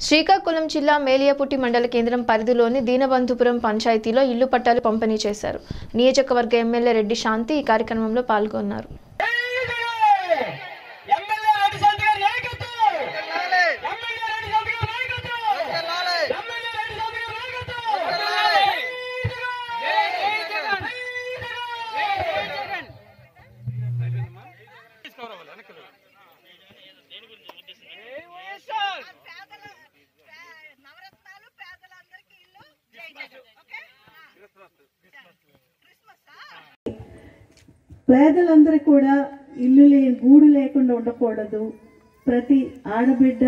శ్రీకాకుళం జిల్లా మేలియాపుట్టి మండల కేంద్రం పరిధిలోని దీనబంధుపురం పంచాయతీలో ఇల్లు పట్టాలు పంపిణీ చేశారు. నియోజకవర్గ ఎమ్మెల్యే రెడ్డి శాంతి ఈ కార్యక్రమంలో పాల్గొన్నారు ఎమ్మెల్యే రెడ్డి శాంతి గారి నాయకత్వం ఎమ్మెల్యే రెడ్డి శాంతి గారి నాయకత్వం ఎమ్మెల్యే రెడ్డి శాంతి గారి నాయకత్వం పేదల పే- నవరత్నాలు పేదలందరికీ ఇల్లు చేయించారు ఓకే క్రిస్మస్ పేదలందరూ కూడా ఇల్లు లే గూడు లేకుండా ఉండకూడదు. ప్రతి ఆడబిడ్డ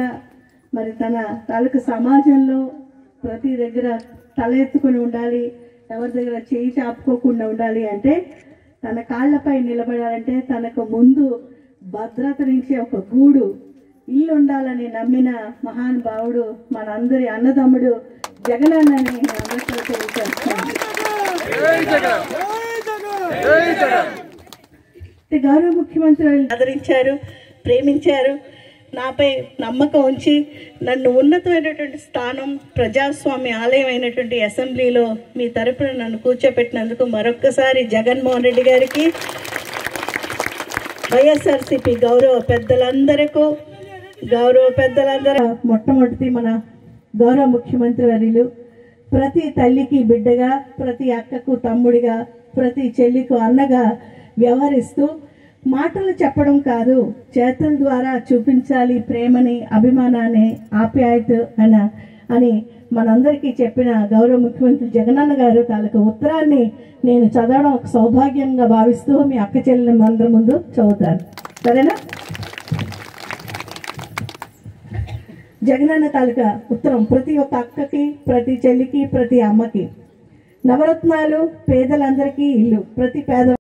మరి తన తాలూకు సమాజంలో ప్రతి దగ్గర తల ఎత్తుకొని ఉండాలి. ఎవరి దగ్గర చేయి చాపుకోకుండా ఉండాలి అంటే తన కాళ్ళపై నిలబడాలంటే తనకు ముందు భద్రతనిచ్చే ఒక గూడు. ఇల్లు ఉండాలని నమ్మిన మహానుభావుడు మనందరి అన్నదమ్ముడు జగనన్నని నేను అందరికీ తెలియజేస్తున్నాను. గౌరవ ముఖ్యమంత్రి ఆదరించారు ప్రేమించారు. నాపై నమ్మకం ఉంచి నన్ను ఉన్నతమైనటువంటి స్థానం ప్రజాస్వామ్య ఆలయం అయినటువంటి అసెంబ్లీలో మీ తరపున నన్ను కూర్చోపెట్టినందుకు మరొక్కసారి జగన్మోహన్ రెడ్డి గారికి వైఎస్ఆర్సీపీ గౌరవ పెద్దలందరికీ గౌరవ పెద్దలందరూ మొట్టమొదటి మన గౌరవ ముఖ్యమంత్రి వర్యులు ప్రతి తల్లికి బిడ్డగా ప్రతి అక్కకు తమ్ముడిగా ప్రతి చెల్లికు అన్నగా వ్యవహరిస్తూ మాటలు చెప్పడం కాదు చేతుల ద్వారా చూపించాలి ప్రేమని అభిమానాన్ని ఆప్యాయత అన అని మనందరికీ చెప్పిన గౌరవ ముఖ్యమంత్రి జగనన్న గారు తాలూకు ఉత్తరాన్ని నేను చదవడం ఒక సౌభాగ్యంగా భావిస్తూ మీ అక్క చెల్లెని అందరి ముందు చదువుతాను. సరేనా? జగనన్న తాలూకా ఉత్తరం ప్రతి ఒక్క అక్కకి ప్రతి చెల్లికి ప్రతి అమ్మకి. నవరత్నాలు పేదలందరికీ ఇల్లు ప్రతి పేద